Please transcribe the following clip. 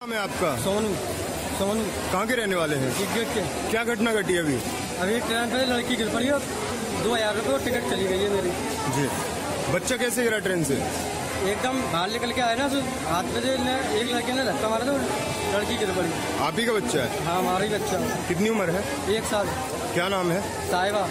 नाम है आपका? सोनू। सोनू। कहाँ के रहने वाले हैं? टिकट के। क्या घटना घटी अभी? अभी ट्रेन पे लड़की गिर पड़ी और दो हज़ार रुपये और टिकट चली गई है मेरी। जी। बच्चा कैसे गिरा ट्रेन से? एकदम बाहर निकल के आए ना तो हाथ बजे एक लड़के ने धक्का मारा तो लड़की गिर पड़ी। आप ही का बच्चा है? हाँ हमारा ही बच्चा। कितनी उम्र है? एक साल। क्या नाम है? साहिबा।